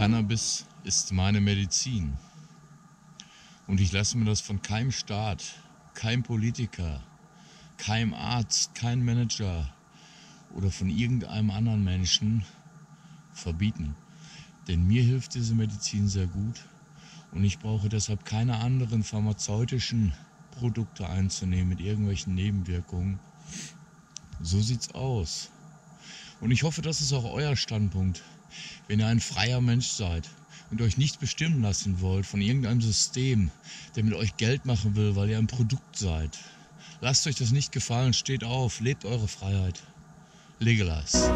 Cannabis ist meine Medizin. Und ich lasse mir das von keinem Staat, keinem Politiker, keinem Arzt, keinem Manager oder von irgendeinem anderen Menschen verbieten. Denn mir hilft diese Medizin sehr gut und ich brauche deshalb keine anderen pharmazeutischen Produkte einzunehmen mit irgendwelchen Nebenwirkungen. So sieht's aus. Und ich hoffe, das ist auch euer Standpunkt. Wenn ihr ein freier Mensch seid und euch nicht bestimmen lassen wollt von irgendeinem System, der mit euch Geld machen will, weil ihr ein Produkt seid. Lasst euch das nicht gefallen, steht auf, lebt eure Freiheit. Legalize.